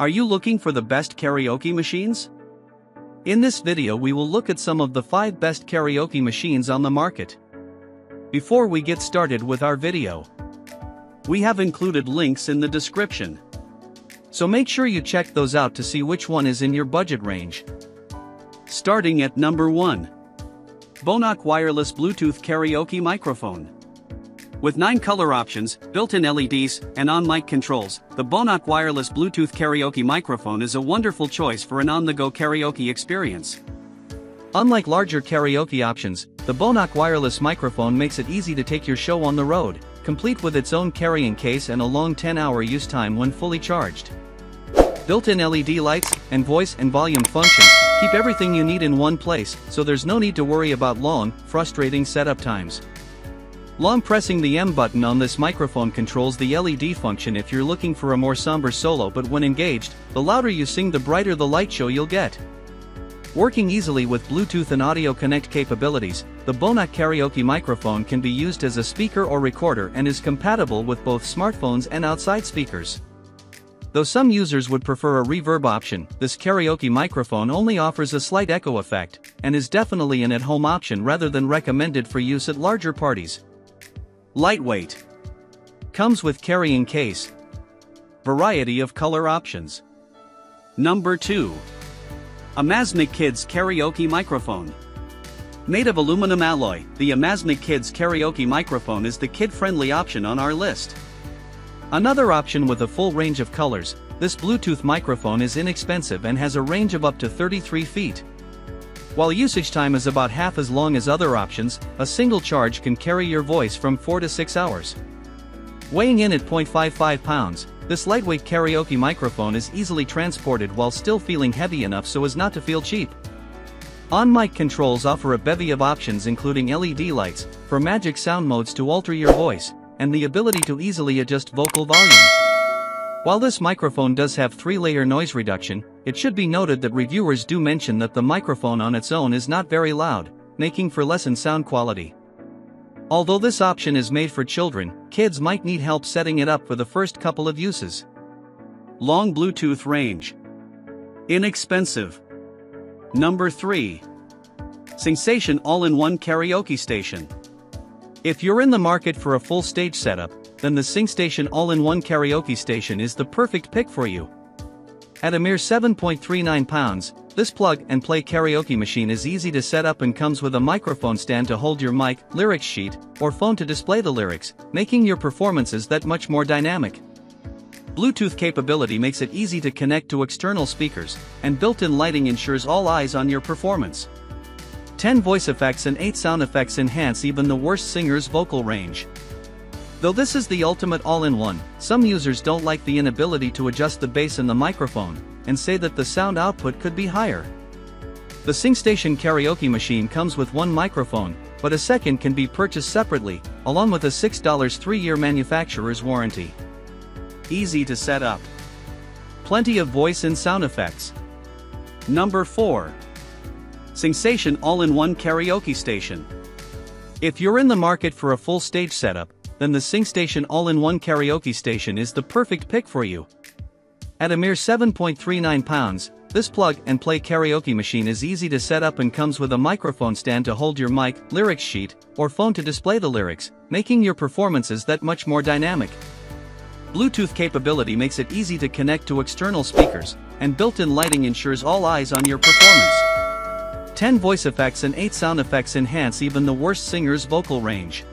Are you looking for the best karaoke machines? In this video we will look at some of the 5 best karaoke machines on the market. Before we get started with our video, we have included links in the description. So make sure you check those out to see which one is in your budget range. Starting at number 1. Bonaok Wireless Bluetooth Karaoke Microphone. With 9 color options, built-in LEDs, and on-mic controls, the Bonaok Wireless Bluetooth Karaoke Microphone is a wonderful choice for an on-the-go karaoke experience. Unlike larger karaoke options, the Bonaok wireless microphone makes it easy to take your show on the road, complete with its own carrying case and a long 10-hour use time when fully charged. Built-in LED lights, and voice and volume functions, keep everything you need in one place, so there's no need to worry about long, frustrating setup times. Long pressing the M button on this microphone controls the LED function if you're looking for a more somber solo but when engaged, the louder you sing the brighter the light show you'll get. Working easily with Bluetooth and Audio Connect capabilities, the Bonaok karaoke microphone can be used as a speaker or recorder and is compatible with both smartphones and outside speakers. Though some users would prefer a reverb option, this karaoke microphone only offers a slight echo effect, and is definitely an at-home option rather than recommended for use at larger parties. Lightweight. Comes with carrying case. Variety of color options. Number 2. Amazmic Kids Karaoke Microphone. Made of aluminum alloy, the Amazmic Kids Karaoke Microphone is the kid-friendly option on our list. Another option with a full range of colors, this Bluetooth microphone is inexpensive and has a range of up to 33 feet. While usage time is about half as long as other options, a single charge can carry your voice from 4 to 6 hours. Weighing in at 0.55 pounds, this lightweight karaoke microphone is easily transported while still feeling heavy enough so as not to feel cheap. On-mic controls offer a bevy of options including LED lights, for magic sound modes to alter your voice, and the ability to easily adjust vocal volume. While this microphone does have 3-layer noise reduction, it should be noted that reviewers do mention that the microphone on its own is not very loud, making for lessened sound quality. Although this option is made for children, kids might need help setting it up for the first couple of uses. Long Bluetooth range. Inexpensive. Number 3. Singsation All-in-One Karaoke Station. If you're in the market for a full stage setup, then the Singsation all-in-one karaoke station is the perfect pick for you. At a mere 7.39 pounds, this plug-and-play karaoke machine is easy to set up and comes with a microphone stand to hold your mic, lyrics sheet, or phone to display the lyrics, making your performances that much more dynamic. Bluetooth capability makes it easy to connect to external speakers, and built-in lighting ensures all eyes on your performance. 10 voice effects and 8 sound effects enhance even the worst singer's vocal range. Though this is the ultimate all-in-one, some users don't like the inability to adjust the bass in the microphone, and say that the sound output could be higher. The Singsation karaoke machine comes with one microphone, but a second can be purchased separately, along with a $6 3-year manufacturer's warranty. Easy to set up. Plenty of voice and sound effects. Number 4. Singsation All-in-One Karaoke Station. If you're in the market for a full stage setup, then the Singsation all-in-one karaoke station is the perfect pick for you. At a mere 7.39 pounds, this plug-and-play karaoke machine is easy to set up and comes with a microphone stand to hold your mic, lyrics sheet, or phone to display the lyrics, making your performances that much more dynamic. Bluetooth capability makes it easy to connect to external speakers, and built-in lighting ensures all eyes on your performance. 10 voice effects and 8 sound effects enhance even the worst singer's vocal range.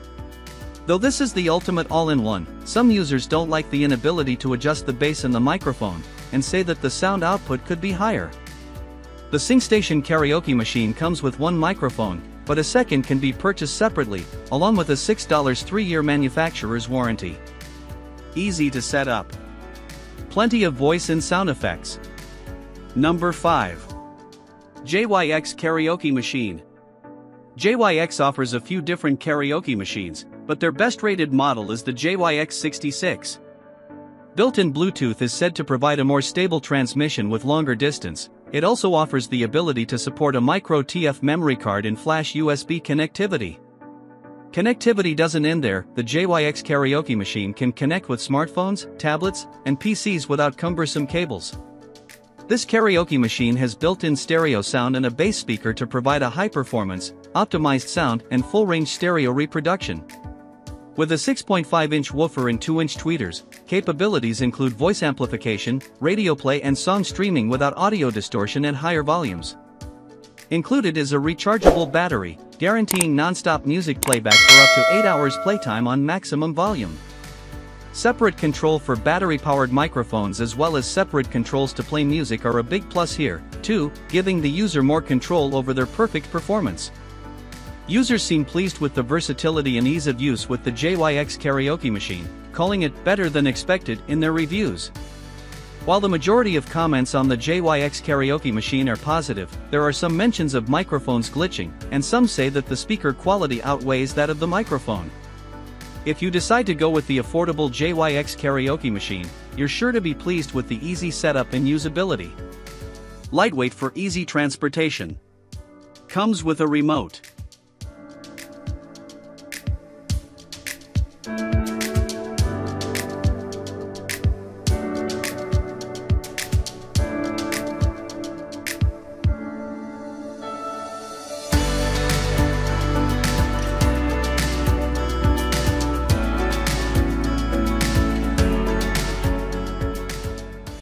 Though this is the ultimate all-in-one, some users don't like the inability to adjust the bass in the microphone, and say that the sound output could be higher. The Singsation karaoke machine comes with one microphone, but a second can be purchased separately, along with a $6 3-year manufacturer's warranty. Easy to set up. Plenty of voice and sound effects. Number 5. JYX Karaoke Machine. JYX offers a few different karaoke machines, but their best-rated model is the JYX66. Built-in Bluetooth is said to provide a more stable transmission with longer distance, it also offers the ability to support a micro TF memory card and flash USB connectivity. Connectivity doesn't end there, the JYX karaoke machine can connect with smartphones, tablets, and PCs without cumbersome cables. This karaoke machine has built-in stereo sound and a bass speaker to provide a high-performance, optimized sound and full-range stereo reproduction. With a 6.5-inch woofer and 2-inch tweeters, capabilities include voice amplification, radio play and song streaming without audio distortion and higher volumes. Included is a rechargeable battery, guaranteeing non-stop music playback for up to 8 hours playtime on maximum volume. Separate control for battery-powered microphones as well as separate controls to play music are a big plus here, too, giving the user more control over their perfect performance. Users seem pleased with the versatility and ease of use with the JYX karaoke machine, calling it better than expected in their reviews. While the majority of comments on the JYX karaoke machine are positive, there are some mentions of microphones glitching, and some say that the speaker quality outweighs that of the microphone. If you decide to go with the affordable JYX karaoke machine, you're sure to be pleased with the easy setup and usability. Lightweight for easy transportation. Comes with a remote.